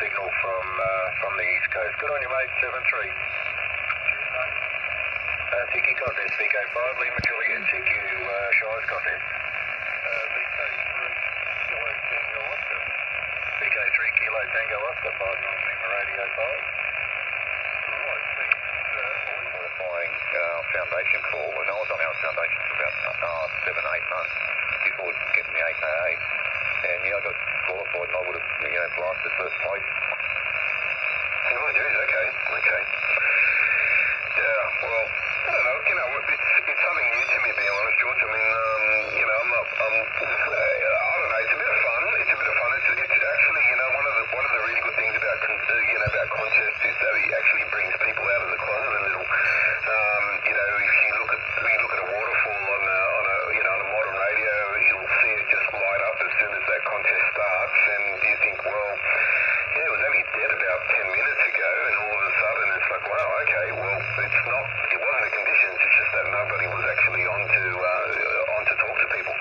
signal from uh, from the east coast. Good on you, mate. Seven three. Uh, Tiki contest, VK5, Lima Juliet, TQ uh, Shires. Uh, VK3 Kilo Tango Oscar. VK3 Kilo Tango Oscar, 5 Lima Radio 5. Qualifying uh, foundation call, and I was on our foundation for about uh, seven, eight months before getting the AKA. And yeah, I got qualified and I would have, you know, blasted first place. Oh, geez, okay, okay. Yeah, well, I don't know, you know, it's, it's something new to me, being honest, George. I mean, um, you know, I'm not, I'm, uh, I don't know, it's a bit of fun, it's a bit of fun. It's, it's actually, you know, one of the, one of the really good things about, con- uh, you know, about contests is that it actually brings people out of the closet a little. Um, you know, if you look at, if you look at a waterfall on a, on a, you know, on a modern radio, you'll see it just light up as soon as that contest starts, and you think, well, yeah, it was only dead about 10 minutes ago, and all of a sudden it's like, wow, okay, well, it's not, it wasn't the conditions, it's just that nobody was actually on to, uh, on to talk to people.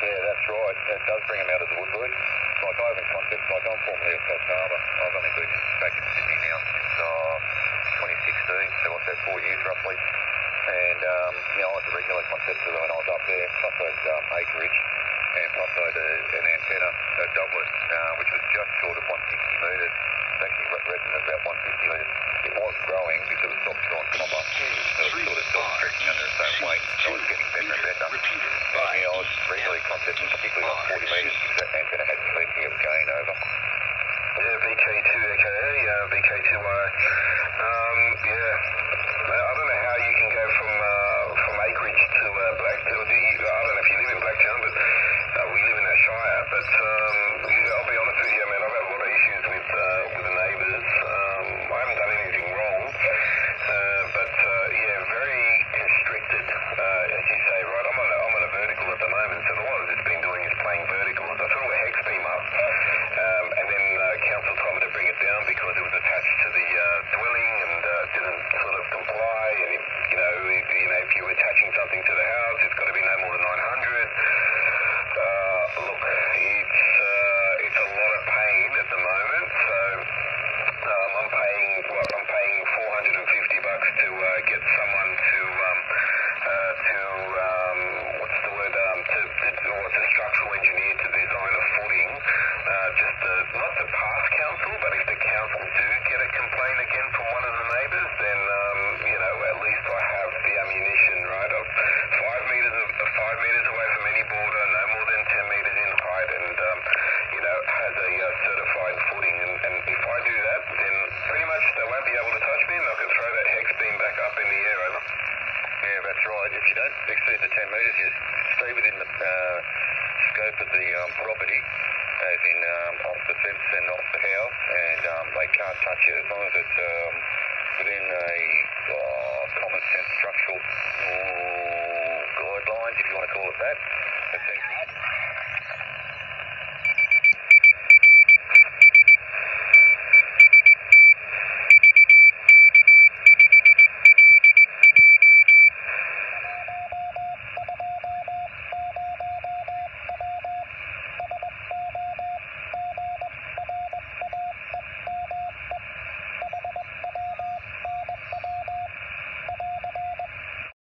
Yeah, that's right. It does bring them out of the woodwork. Like I haven't concept, like I'm formerly Coffs Harbour. I've only been back in Sydney now since uh, 2016, so what's that, four years roughly. And, um, you know, I was a regular conceptor when I was up there, plus I had um, acreage, and plus I had a, an antenna, a doublet, uh, which was just short of 160 metres. It's actually re- resting at about 150 metres. It was growing because it stopped growing copper, so it sort of stopped stretching under its own weight, so it was getting better and better. And, you know, I was regularly concepting, particularly on 40 metres, because that antenna had plenty of gain over. Yeah, VK2 aka uh, VK2Y. Um, yeah, I don't know how you can go from uh, from acreage to uh, black. I don't know if you live in Blacktown, but uh, we live in a shire. But um, I'll be honest with you, man. I've had a lot of issues with uh, with the neighbours. Um, I haven't done anything wrong, uh, but uh, yeah, very constricted, uh, as you say, right? I'm on a, I'm on a vertical at the moment, so all I've just been doing is playing verticals. I threw a hex beam up, um, and then uh, council told me to bring it down because it was attached to the uh, dwelling and uh, didn't sort of comply. And if, you know, if, you know, if you're attaching something to the house, it's got to be no more than 900. Uh, look, it's uh, it's a lot of pain at the moment, so um, I'm paying what I'm paying 450 bucks to uh, get someone to um, uh, to um, what's the word um, to, to or it's a structural engineer to design a footing. Uh, just to, not to pass council, but if the council do get a complaint again from one of the neighbours, then um, you know at least I have the ammunition, right? Of five meters of of five meters away from any border, no more than 10 meters in height, and um, you know has a uh, certified footing. And, and if I do that, then pretty much they won't be able to touch me, and I can throw that hex beam back up in the air. Over. Yeah, that's right. If you don't exceed the 10 metres, you stay within the uh, scope of the um, property, as in um, off the fence and off the house, and um, they can't touch it as long as it's um, within a uh, common sense structural